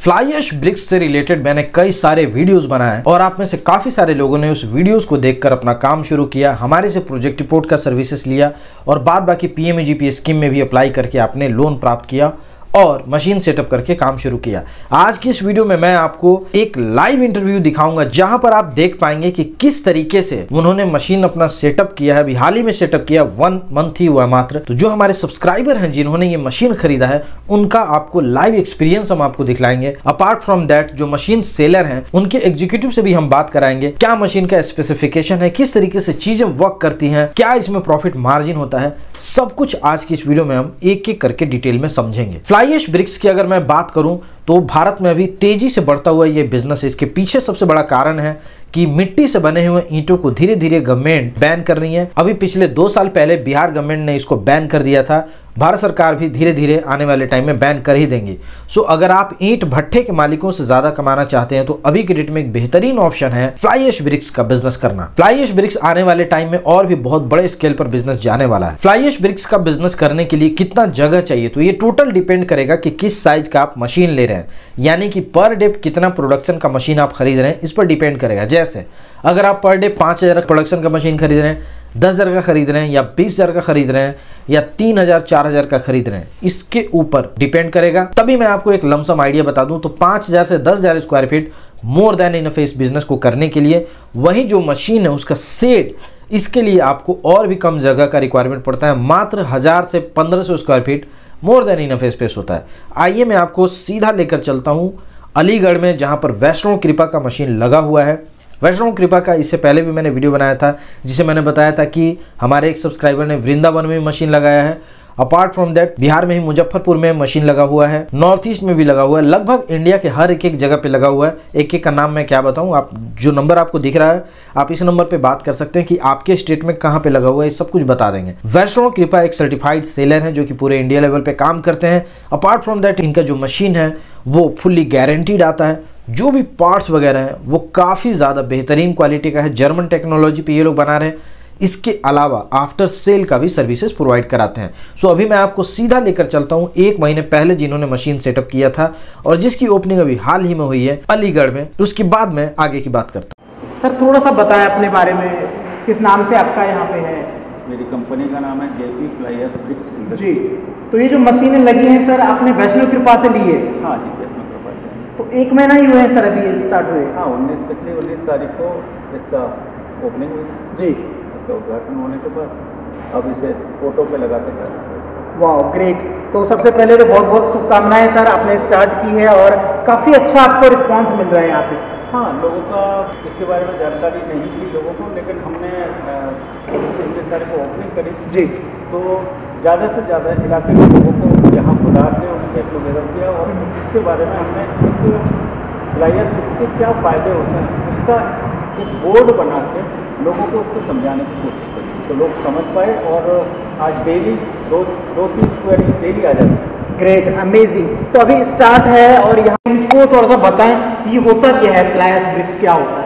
फ्लाइश BRICS से related मैंने कई सारे वीडियोस बनाए और आप में से काफ़ी सारे लोगों ने उस वीडियोस को देखकर अपना काम शुरू किया, हमारे से प्रोजेक्ट रिपोर्ट का सर्विसेज़ लिया और बाद बाकी पीएमजीपी स्कीम में भी अप्लाई करके आपने लोन प्राप्त किया। और मशीन सेटअप करके काम शुरू किया। आज की इस वीडियो में मैं आपको एक लाइव इंटरव्यू दिखाऊँगा, जहाँ पर आप देख पाएँगे कि किस तरीके से उन्होंने मशीन अपना सेटअप किया है। अभी हाल ही में सेटअप किया वन मंथ ही हुआ मात्र। तो जो हमारे सब्सक्राइबर हैं, जिन्होंने ये मशीन खरीदा है, उनका आपको लाइव एक्सपीरियंस हम आपको दिखलाएँगे। अपार्ट फ्रॉम दैट जो मशीन सेलर है, उनके एग्जीक्यूटिव से भी हम बात कराएँगे। क्या मशीन का स्पेसिफिकेशन है, किस तरीके से चीज़ें वर्क करती है, क्या इसमें प्रॉफिट मार्जिन होता है, सब कुछ आज की इस वीडियो में हम एक एक करके डिटेल में समझेंगे। फ्लाइश ब्रिक्स की अगर मैं बात करूँ तो भारत में अभी तेज़ी से बढ़ता हुआ ये बिज़नेस इसके पीछे सबसे बड़ा कारण है कि मिट्टी से बने हुए ईंटों को धीरे धीरे गवर्नमेंट बैन कर रही है। अभी पिछले दो साल पहले बिहार गवर्नमेंट ने इसको बैन कर दिया था। भारत सरकार भी धीरे धीरे आने वाले टाइम में बैन कर ही देंगी। सो अगर आप ईंट भट्ठे के मालिकों से ज़्यादा कमाना चाहते हैं तो अभी के डेट में एक बेहतरीन ऑप्शन है फ्लाइश ब्रिक्स का बिज़नेस करना। फ्लाइश ब्रिक्स आने वाले टाइम में और भी बहुत बड़े स्केल पर बिज़नेस जाने वाला है। फ्लाइश ब्रिक्स का बिज़नेस करने के लिए कितना जगह चाहिए? तो ये टोटल डिपेंड करेगा कि किस साइज़ का आप मशीन ले रहे हैं। यानी कि पर डे कितना प्रोडक्शन का मशीन आप खरीद रहे हैं, इस पर डिपेंड करेगा। जैसे अगर आप पर डे पाँच हज़ार प्रोडक्शन का मशीन खरीद रहे हैं, दस हज़ार का खरीद रहे हैं, या बीस हज़ार का खरीद रहे हैं, या तीन हज़ार, चार हज़ार का खरीद रहे हैं, इसके ऊपर डिपेंड करेगा। तभी मैं आपको एक लमसम आइडिया बता दूँ तो पाँच हज़ार से दस हज़ार square feet more than in face business को करने के लिए, वही जो मशीन है, उसका सेट इसके लिए आपको और भी कम जगह का रिक्वायरमेंट पड़ता है। मात्र हज़ार से पंद्रह square feet more than in face space होता है। आइए मैं आपको सीधा लेकर चलता हूँ अलीगढ़ में, जहाँ पर वैष्णो कृपा का मशीन लगा हुआ है। वैष्णव कृपा का इससे पहले भी मैंने वीडियो बनाया था, जिसे मैंने बताया था कि हमारे एक सब्सक्राइबर ने वृंदावन में मशीन लगाया है। अपार्ट फ्रॉम दैट बिहार में ही मुजफ्फरपुर में मशीन लगा हुआ है नॉर्थ ईस्ट में भी लगा हुआ है, लगभग इंडिया के हर एक एक जगह पे लगा हुआ है। एक एक का नाम मैं क्या बताऊँ, आप जो नंबर आपको दिख रहा है, आप इस नंबर पे बात कर सकते हैं कि आपके स्टेट में कहाँ पे लगा हुआ है सब कुछ बता देंगे। वैष्णव कृपा एक सर्टिफाइड सेलर है, जो कि पूरे इंडिया लेवल पे काम करते हैं। अपार्ट फ्रॉम दैट इनका जो मशीन है, वो फुल्ली गारंटीड आता है। जो भी पार्ट्स वगैरह हैं वो काफ़ी ज़्यादा बेहतरीन क्वालिटी का है। जर्मन टेक्नोलॉजी पे ये लोग बना रहे हैं। इसके अलावा आफ्टर सेल का भी सर्विसेज़ प्रोवाइड कराते हैं। सो अभी मैं आपको सीधा लेकर चलता हूँ। एक महीने पहले जिन्होंने मशीन सेटअप किया था और जिसकी ओपनिंग अभी हाल ही में हुई है अलीगढ़ में उसके बाद में आगे की बात करता हूँ। सर थोड़ा सा बताएँ अपने बारे में किस नाम से आपका यहाँ पे है? मेरी कंपनी का नाम है जेपी फ्लाइयर ब्रिक्स जी तो ये जो मशीनें लगी हैं सर आपने वैष्णो कृपा से ली है? हाँ जी। तो एक महीना ही हुआ है सर अभी स्टार्ट हुए। हाँ उन्नीस पिछली उन्नीस तारीख को इसका ओपनिंग हुई। जी। इसका उद्घाटन होने के बाद अब इसे फ़ोटो पे लगाते कर वाह ग्रेट तो सबसे पहले तो बहुत बहुत शुभकामनाएँ सर आपने स्टार्ट की है और काफ़ी अच्छा आपको रिस्पांस मिल रहा है यहाँ पे। हाँ लोगों का इसके बारे में जानकारी नहीं थी लोगों को लेकिन हमने उन्नीस तारीख को ओपनिंग करी। जी। तो ज़्यादा से ज़्यादा इलाके के लोगों को यहाँ बुला के उनसे टूगेदर किया और इसके बारे में हमने एक फ्लाइयर के क्या फ़ायदे होते हैं। उसका एक बोर्ड बना के लोगों को उसको समझाने की कोशिश करी तो लोग समझ पाए और आज डेली दो दो तीन क्वेरी डेली आ जाती है। ग्रेट अमेजिंग तो अभी स्टार्ट है और यहाँ इनको थोड़ा सा बताएँ ये होता क्या है फ्लायर्स ब्रिक्स क्या होता है?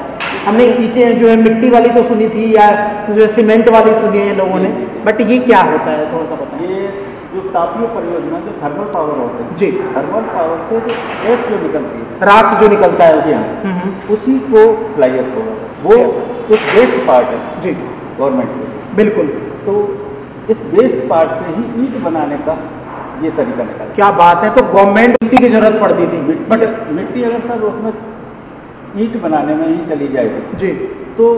हमने ईटें जो है मिट्टी वाली तो सुनी थी या जो है सीमेंट वाली सुनी है लोगों ने बट ये क्या होता है थोड़ा सा बताएँ। ये जो तापीय परियोजना जो थर्मल पावर होते हैं जी। थर्मल पावर से जो गैस जो निकलती है राख जो निकलता है उसे हम्म, उसी को फ्लाइयर को वो एक बेस्ट पार्ट है जी। गवर्नमेंट के। बिल्कुल। तो इस बेस्ट पार्ट से ही ईट बनाने का ये तरीका निकाला। क्या बात है तो गवर्नमेंट मिट्टी की ज़रूरत पड़ती थी। बट मिट्टी अगर सर उसमें ईट बनाने में ही चली जाएगी। जी। तो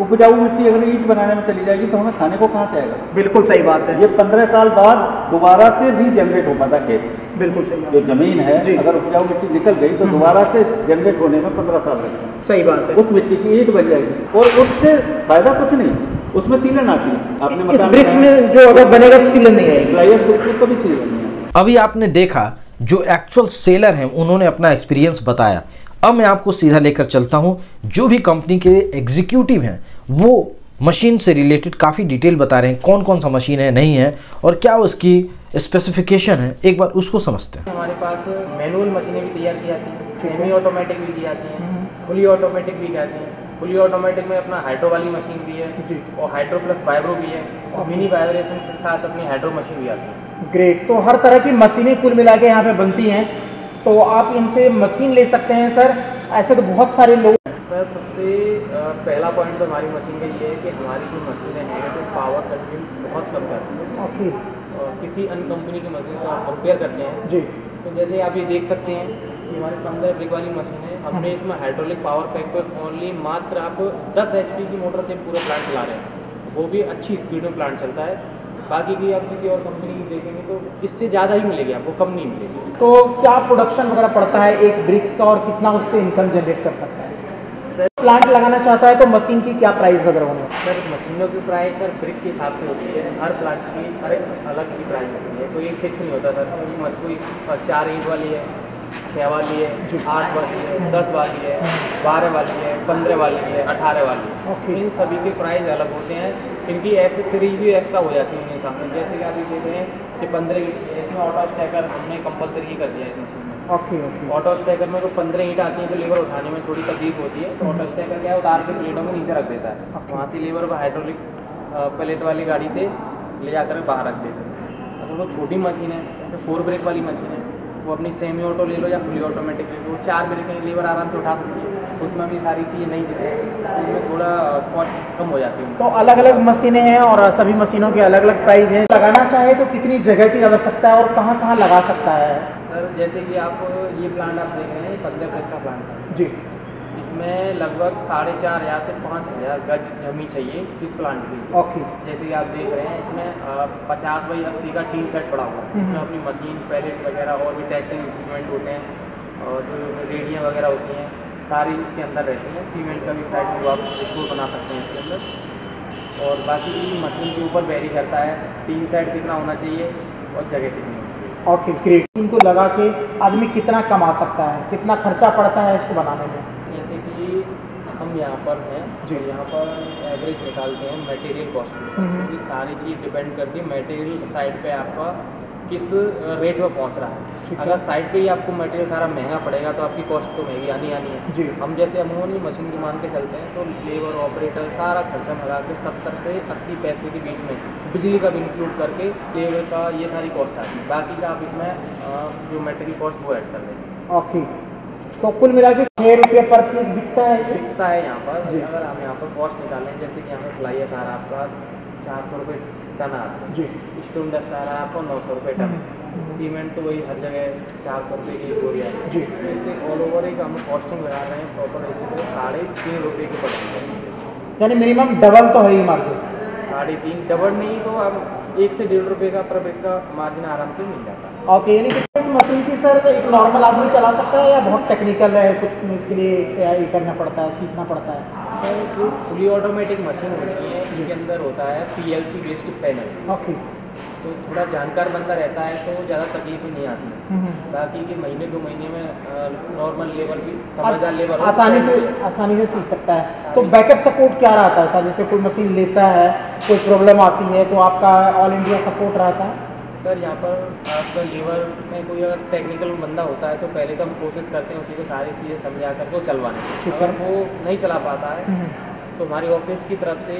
उपजाऊ मिट्टी अगर ईट बनाने में चली जाएगी तो हमें खाने को कहाँ से आएगा? बिल्कुल सही बात है। ये पंद्रह साल बाद दोबारा से भी जनरेट हो पाता खेत। बिल्कुल सही जो ज़मीन है अगर उपजाऊ मिट्टी निकल गई तो हम्म। दोबारा से जनरेट होने में पंद्रह साल लगते हैं सही बात है। उस मिट्टी की ईट बन जाएगी। और उससे फ़ायदा कुछ नहीं उसमें सीलन आती है। आपने इस ब्रिक्स में जो अगर बनेगा तो सीलन नहीं आएगी। फ्लाइयर ब्रिक्स कभी सीलन नहीं अभी आपने देखा जो एक्चुअल सेलर हैं उन्होंने अपना एक्सपीरियंस बताया। अब मैं आपको सीधा लेकर चलता हूँ। जो भी कंपनी के एग्जीक्यूटिव हैं वो मशीन से रिलेटेड काफ़ी डिटेल बता रहे हैं कौन कौन सा मशीन है नहीं है और क्या उसकी स्पेसिफिकेशन है एक बार उसको समझते हैं। हमारे पास मैनुअल मशीनें भी तैयार की जाती हैं सेमी ऑटोमेटिक भी की जाती हैं फुली ऑटोमेटिक भी कहते हैं। फुली ऑटोमेटिक में अपना हाइड्रो वाली मशीन भी है जी। और हाइड्रो प्लस वाइब्रो भी है और मिनी वाइब्रेशन के साथ अपनी हाइड्रो मशीन भी आती है। ग्रेट तो हर तरह की मशीनें कुल मिला के यहाँ पे बनती हैं। तो आप इनसे मशीन ले सकते हैं सर। ऐसे तो बहुत सारे लोग सर सबसे पहला पॉइंट तो हमारी मशीन का ये है कि हमारी जो मशीनें हैं तो पावर कंज्यूम बहुत कम करती हैं। ओके। किसी अन्य कंपनी की मशीन से आप कंपेयर करते हैं। जी। तो जैसे आप ये देख सकते हैं कि हमारी पंद्रह ब्रिक वाली मशीन है। हमने इसमें हाइड्रोलिक पावर पैक पर ओनली मात्र आप 10 एच की मोटर से पूरा प्लांट चला रहे हैं। वो भी अच्छी स्पीड में प्लांट चलता है। बाकी की आप किसी और कंपनी की देखेंगे तो इससे ज़्यादा ही मिलेगी आपको कम नहीं मिलेगी। तो क्या प्रोडक्शन वगैरह पड़ता है एक ब्रिक्स का और कितना उससे इनकम जनरेट कर सकता है? सर प्लांट लगाना चाहता है तो मशीन की क्या प्राइस वगैरह होंगे? सर मशीनों की प्राइस सर ब्रिक के हिसाब से होती है। हर प्लांट की हर एक अलग की प्राइस होती है। कोई एक फिक्स नहीं होता सर कोई चार ईंट वाली है। छः वाली है आठ वाली है दस वाली है बारह वाली है पंद्रह वाली है अठारह वाली है। इन सभी के प्राइस अलग होते हैं। इनकी एसेसरीज भी एक्स्ट्रा हो जाती है उनके सामने। जैसे कि आप ये देख रहे हैं कि पंद्रह इसमें ऑटो स्टैकर हमने कंपलसरी ही कर दिया है इस मशीन में। Okay okay. ऑटो स्टैकर में तो पंद्रह ईंट आती है तो लेबर उठाने में थोड़ी तकलीफ़ होती है। तो ऑटो स्टैकर क्या है? उतार के प्लेटों में नीचे रख देता है। वहाँ से लेबर को हाइड्रोलिक प्लेट वाली गाड़ी से ले जाकर बाहर रख देते हैं। अब वो छोटी मशीन है तो फोर ब्रेक वाली मशीन है वो अपनी सेमी ऑटो ले लो या फुली ऑटोमेटिक ले लो। चार ब्रेक के लेबर आराम से उठा सकती है। उसमें भी सारी चीज़ें नहीं दिखती। तो उसमें थोड़ा कॉस्ट कम हो जाती है तो अलग अलग मशीनें हैं और सभी मशीनों के अलग अलग प्राइस हैं। लगाना चाहे तो कितनी जगह की आवश्यकता है और कहाँ कहाँ लगा सकता है? सर जैसे कि आप ये प्लांट आप देख रहे हैं पंद्रह फिट का प्लांट है। जी। इसमें लगभग साढ़े चार हज़ार से पाँच हज़ार गज ज़मीन चाहिए इस प्लांट की ओके जैसे कि आप देख रहे हैं इसमें पचास बाई अस्सी का टीन सेट पड़ा हुआ है। इसमें अपनी मशीन पैलेट वगैरह और भी टेस्टिंग इक्विपमेंट होते हैं और जो रेडियाँ वगैरह होती हैं सारी इसके अंदर रहती हैं। सीमेंट का भी साइड में आप स्टोर बना सकते हैं इसके अंदर। और बाकी मशीन के ऊपर वेरी करता है टीन सेट कितना होना चाहिए और जगह कितनी होनी चाहिए। ओके ग्रेट इनको लगा के आदमी कितना कमा सकता है कितना खर्चा पड़ता है इसको बनाने में? यहाँ पर है जी। जो यहाँ पर एवरेज निकालते हैं मटेरियल कॉस्ट। क्योंकि सारी चीज़ डिपेंड करती है मटेरियल साइड पे आपका किस रेट में पहुँच रहा है। है। अगर साइड पे ही आपको मटेरियल सारा महँगा पड़ेगा तो आपकी कॉस्ट तो महँगी आनी आनी है। जी। हम जैसे अमूमन मशीन की मान के चलते हैं तो लेबर ऑपरेटर सारा खर्चा लगा के सत्तर से अस्सी पैसे के बीच में बिजली का भी इंक्लूड करके लेबर का ये सारी कॉस्ट आती है। बाकी का आप इसमें जो मटेरियल कॉस्ट वो ऐड कर देंगे। ओके तो कुल मिला के छः रुपये पर पीस बिकता है बिकता है यहाँ पर। जी। अगर हम यहाँ पर कॉस्ट निकालें जैसे कि यहाँ पर फ्लाई है आपका चार सौ रुपये टन आता है। जी। स्टोन डस्ट आ रहा है आपको नौ सौ रुपये टन। हम्म। सीमेंट तो वही हर जगह चार सौ रुपये की बोरी है। जी। तो इससे ऑल ओवर एक हम कॉस्टिंग लगा रहे हैं प्रॉपर ऐसे साढ़े तीन रुपये की पड़ती है। यानी मिनिमम डबल तो है ही मार्जिन साढ़े तीन डबल नहीं तो अब एक से डेढ़ रुपये का पर का मार्जिन आराम से मिल जाता है। ओके यानी कि इस मशीन की सर एक नॉर्मल आदमी चला सकता है या बहुत टेक्निकल है कुछ इसके लिए ये करना पड़ता है सीखना पड़ता है? सर जो फुली ऑटोमेटिक मशीन होती है इसके अंदर होता है P L C based panel okay तो थोड़ा जानकार बंदा रहता है तो ज़्यादा तकलीफ़ ही नहीं आती है। हम्म। बाकी के महीने दो महीने में नॉर्मल लेबर भी समझदार हो, आसानी से तो आसानी से सीख सकता है। तो बैकअप सपोर्ट क्या रहता है सर? जैसे कोई मशीन लेता है कोई प्रॉब्लम आती है तो आपका ऑल इंडिया सपोर्ट रहता है? सर यहाँ पर आपका लेबर में कोई अगर टेक्निकल बंदा होता है तो पहले तो हम कोशिश करते हैं उसी को सारी चीज़ें समझा कर वो चलवाने अगर वो नहीं चला पाता है हम्म। तो हमारी ऑफ़िस की तरफ़ से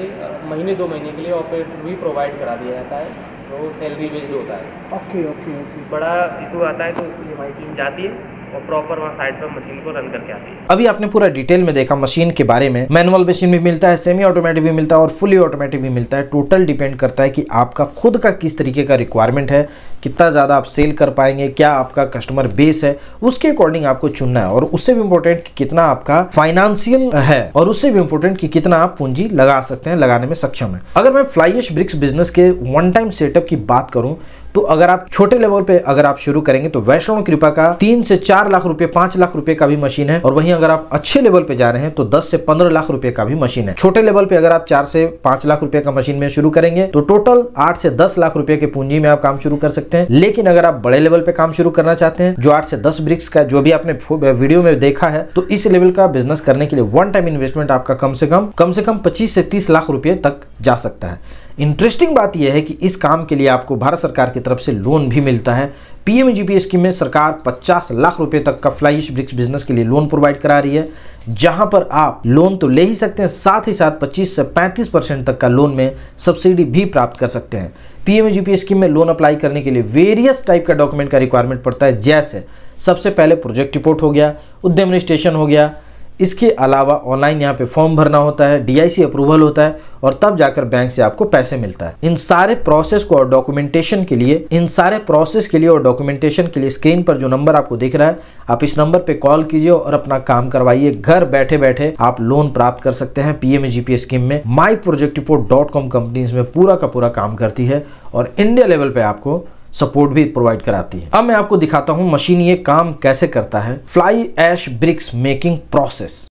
महीने दो महीने के लिए ऑपरेटर भी प्रोवाइड करा दिया जाता है। तो वो सैलरी बेस्ड होता है। ओके ओके ओके बड़ा इशू आता है तो उसकी हमारी टीम जाती है। और प्रॉपर वहाँ साइड पर मशीन को रन करके आती है। अभी आपने पूरा डिटेल में देखा मशीन के बारे में। मैनुअल मशीन भी मिलता है सेमी ऑटोमेटिक भी मिलता है और फुली ऑटोमेटिक भी मिलता है। टोटल डिपेंड करता है कि आपका खुद का किस तरीके का रिक्वायरमेंट है, कितना ज़्यादा आप सेल कर पाएँगे, क्या आपका कस्टमर बेस है, उसके अकॉर्डिंग आपको चुनना है। और उससे भी इम्पोर्टेंट कि कितना आपका फाइनेंशियल है और उससे भी इम्पोर्टेंट कि कितना आप पूंजी लगा सकते हैं, लगाने में सक्षम है। अगर मैं फ्लाइश ब्रिक्स बिज़नेस के वन टाइम सेटअप की बात करूँ तो अगर आप छोटे लेवल पे अगर आप शुरू करेंगे तो वैष्णव कृपा का तीन से चार लाख रुपए पाँच लाख रुपए का भी मशीन है। और वहीं अगर आप अच्छे लेवल पे जा रहे हैं तो दस से पंद्रह लाख रुपए का भी मशीन है। छोटे लेवल पे अगर आप चार से पाँच लाख रुपए का मशीन में शुरू करेंगे तो टोटल आठ से दस लाख रुपए के पूंजी में आप काम शुरू कर सकते हैं। लेकिन अगर आप बड़े लेवल पे काम शुरू करना चाहते हैं, जो आठ से दस ब्रिक्स का, जो भी आपने वीडियो में देखा है तो इस लेवल का बिज़नेस करने के लिए वन टाइम इन्वेस्टमेंट आपका कम से कम कम से कम पच्चीस से तीस लाख रुपए तक जा सकता है। इंटरेस्टिंग बात यह है कि इस काम के लिए आपको भारत सरकार की तरफ़ से लोन भी मिलता है। पीएम पीएमजीपी स्कीम में सरकार 50 लाख रुपए तक का फ्लाइश ब्रिक्स बिज़नेस के लिए लोन प्रोवाइड करा रही है। जहाँ पर आप लोन तो ले ही सकते हैं, साथ ही साथ 25 से 35 परसेंट तक का लोन में सब्सिडी भी प्राप्त कर सकते हैं। पीएम पीएमजीपी स्कीम में लोन अप्लाई करने के लिए वेरियस टाइप का डॉक्यूमेंट का रिक्वायरमेंट पड़ता है, जैसे सबसे पहले प्रोजेक्ट रिपोर्ट हो गया, उद्यम रजिस्ट्रेशन हो गया इसके अलावा ऑनलाइन यहाँ पे फॉर्म भरना होता है डीआईसी अप्रूवल होता है और तब जाकर बैंक से आपको पैसे मिलता है। इन सारे प्रोसेस को और डॉक्यूमेंटेशन के लिए, इन सारे प्रोसेस के लिए और डॉक्यूमेंटेशन के लिए स्क्रीन पर जो नंबर आपको दिख रहा है, आप इस नंबर पे कॉल कीजिए और अपना काम करवाइए। घर बैठे बैठे आप लोन प्राप्त कर सकते हैं पीएम स्कीम में। My project report dot com company इसमें पूरा का पूरा काम करती है और इंडिया लेवल पे आपको सपोर्ट भी प्रोवाइड कराती है। अब मैं आपको दिखाता हूँ मशीन ये काम कैसे करता है। Fly ash bricks making process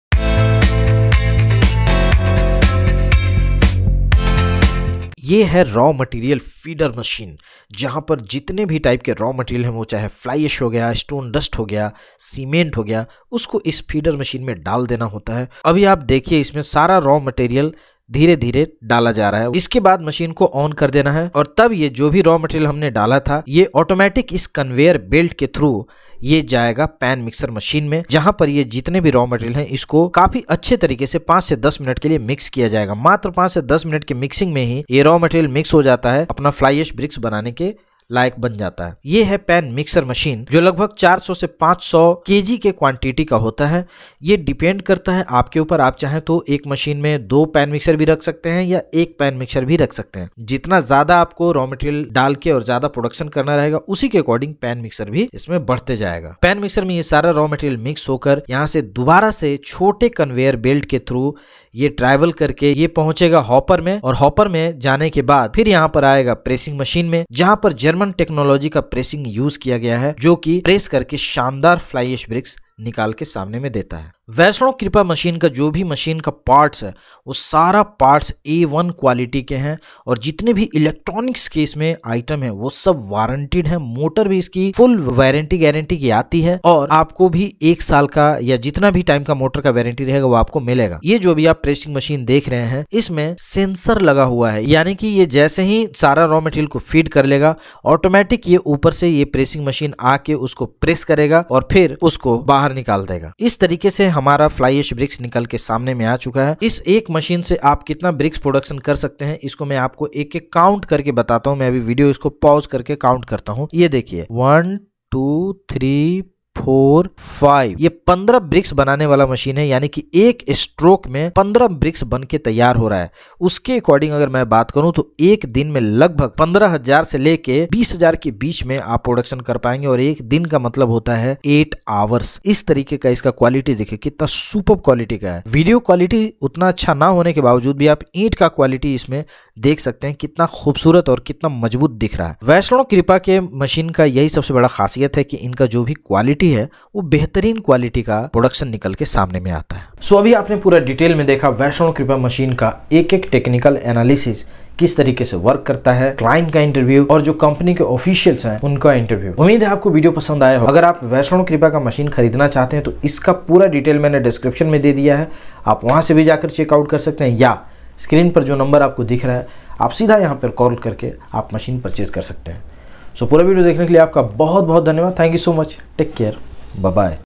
ये है रॉ मटेरियल फीडर मशीन जहाँ पर जितने भी टाइप के रॉ मटेरियल हैं, वो चाहे फ्लाई एश हो गया स्टोन डस्ट हो गया सीमेंट हो गया, उसको इस फीडर मशीन में डाल देना होता है। अभी आप देखिए इसमें सारा रॉ मटेरियल धीरे धीरे डाला जा रहा है। इसके बाद मशीन को ऑन कर देना है और तब ये जो भी रॉ मटेरियल हमने डाला था, ये ऑटोमेटिक इस कन्वेयर बेल्ट के थ्रू ये जाएगा पैन मिक्सर मशीन में, जहाँ पर ये जितने भी रॉ मटेरियल हैं, इसको काफ़ी अच्छे तरीके से पाँच से दस मिनट के लिए मिक्स किया जाएगा। मात्र पाँच से दस मिनट के मिक्सिंग में ही ये रॉ मटेरियल मिक्स हो जाता है अपना फ्लाइश ब्रिक्स बनाने के लायक बन जाता है। ये है पैन मिक्सर मशीन, जो लगभग 400 से 500 सौ के के क्वांटिटी का होता है। ये डिपेंड करता है आपके ऊपर। आप चाहें तो एक मशीन में दो पैन मिक्सर भी रख सकते हैं या एक पैन मिक्सर भी रख सकते हैं। जितना ज़्यादा आपको रॉ मटेरियल डाल के और ज़्यादा प्रोडक्शन करना रहेगा, उसी के अकॉर्डिंग पैन मिक्सर भी इसमें बढ़ते जाएगा। पैन मिक्सर में ये सारा रॉ मटेरियल मिक्स होकर यहाँ से दोबारा से छोटे कन्वेयर बेल्ट के थ्रू ये ट्रैवल करके ये पहुंचेगा हॉपर में और हॉपर में जाने के बाद फिर यहाँ पर आएगा प्रेसिंग मशीन में, जहाँ पर जर्मन टेक्नोलॉजी का प्रेसिंग यूज़ किया गया है, जो कि प्रेस करके शानदार फ्लाई ब्रिक्स निकाल के सामने में देता है। वैष्णव कृपा मशीन का जो भी मशीन का पार्ट्स है, वो सारा पार्ट्स ए वन क्वालिटी के हैं और जितने भी इलेक्ट्रॉनिक्स के इसमें आइटम है, वो सब वारंटीड है। मोटर भी इसकी फुल वारंटी गारंटी की आती है और आपको भी एक साल का या जितना भी टाइम का मोटर का वारंटी रहेगा, वो आपको मिलेगा। ये जो भी आप प्रेसिंग मशीन देख रहे हैं, इसमें सेंसर लगा हुआ है। यानी कि ये जैसे ही सारा रॉ मटेरियल को फ़ीड कर लेगा ऑटोमेटिक ये ऊपर से ये प्रेसिंग मशीन आके उसको प्रेस करेगा और फिर उसको बाहर निकाल देगा। इस तरीके से हमारा फ्लाई एश ब्रिक्स निकल के सामने में आ चुका है। इस एक मशीन से आप कितना ब्रिक्स प्रोडक्शन कर सकते हैं, इसको मैं आपको एक एक काउंट करके बताता हूँ। मैं अभी वीडियो इसको पॉज करके काउंट करता हूँ। ये देखिए one two three four, five. ये पंद्रह ब्रिक्स बनाने वाला मशीन है, यानी कि एक स्ट्रोक में पंद्रह ब्रिक्स बन के तैयार हो रहा है। उसके अकॉर्डिंग अगर मैं बात करूँ तो एक दिन में लगभग पंद्रह हज़ार से लेके बीस हज़ार के बीच में आप प्रोडक्शन कर पाएँगे, और एक दिन का मतलब होता है एट आवर्स इस तरीके का इसका क्वालिटी देखिए, कितना सुपर क्वालिटी का है। वीडियो क्वालिटी उतना अच्छा ना होने के बावजूद भी आप ईंट का क्वालिटी इसमें देख सकते हैं, कितना खूबसूरत और कितना मज़बूत दिख रहा है। वैष्णव कृपा के मशीन का यही सबसे बड़ा खासियत है कि इनका जो भी क्वालिटी क्वालिटी है वो बेहतरीन क्वालिटी का प्रोडक्शन निकल के सामने में आता है। सो so, अभी आपने पूरा डिटेल में देखा वैष्णव कृपा मशीन का एक एक टेक्निकल एनालिसिस किस तरीके से वर्क करता है क्लाइंट का इंटरव्यू और जो कंपनी के ऑफिशियल्स हैं उनका इंटरव्यू उम्मीद है आपको वीडियो पसंद आया हो। अगर आप वैष्णव कृपा का मशीन खरीदना चाहते हैं तो इसका पूरा डिटेल मैंने डिस्क्रिप्शन में दे दिया है। आप वहाँ से भी जाकर चेकआउट कर सकते हैं या स्क्रीन पर जो नंबर आपको दिख रहा है आप सीधा यहाँ पर कॉल करके आप मशीन परचेज कर सकते हैं। सो पूरा वीडियो देखने के लिए आपका बहुत बहुत धन्यवाद। Thank you so much take care bye